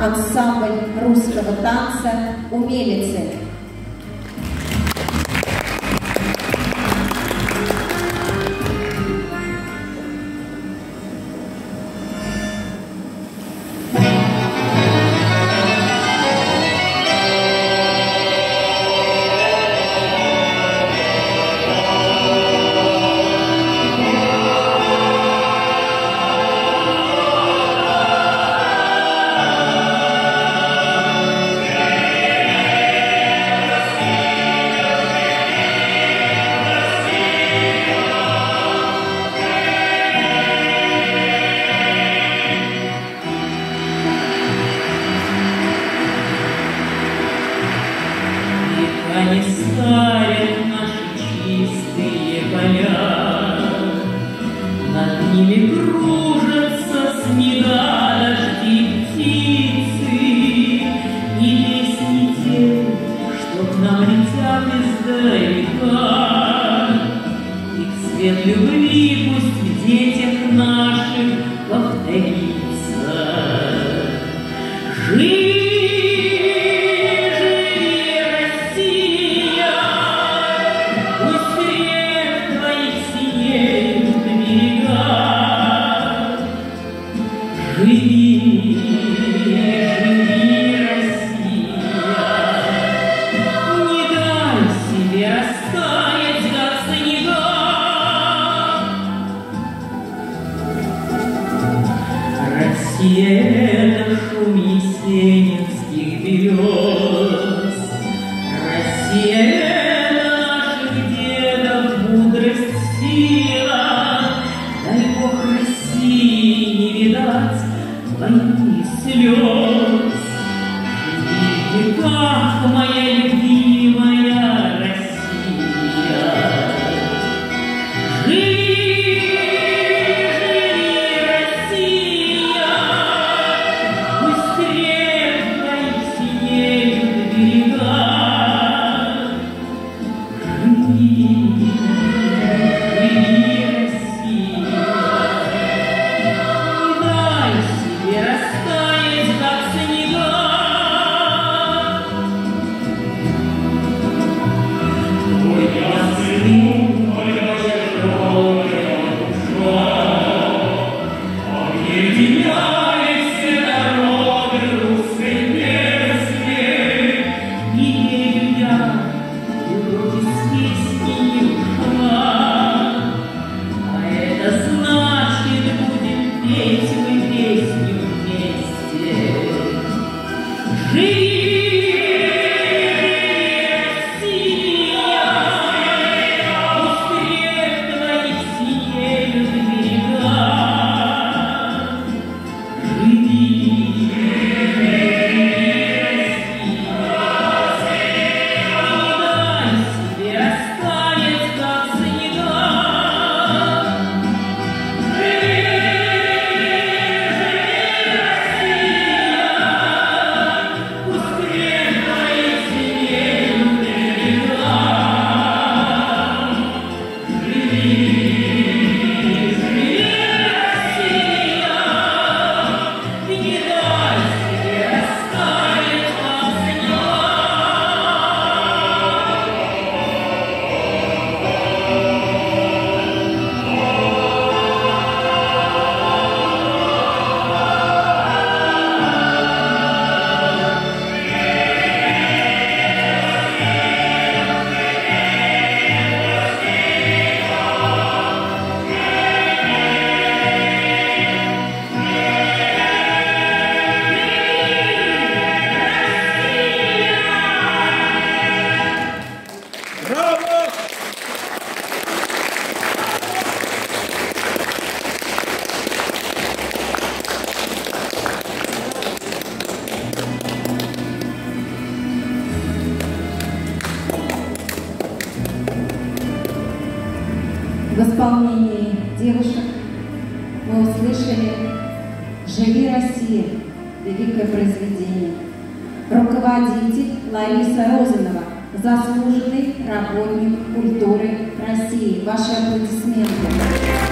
ансамбль русского танца «Умелицы». Они ставят наши чистые поля, Над ними кружатся снега, дожди, птицы И песни те, что к нам летят издалека. Их свет любви пусть в детях наших повторится. Это шум есенинских берез, amazing. В исполнении девушек мы услышали «Живи, Россия» – великое произведение. Руководитель Лариса Розанова, заслуженный работник культуры России. Ваши аплодисменты.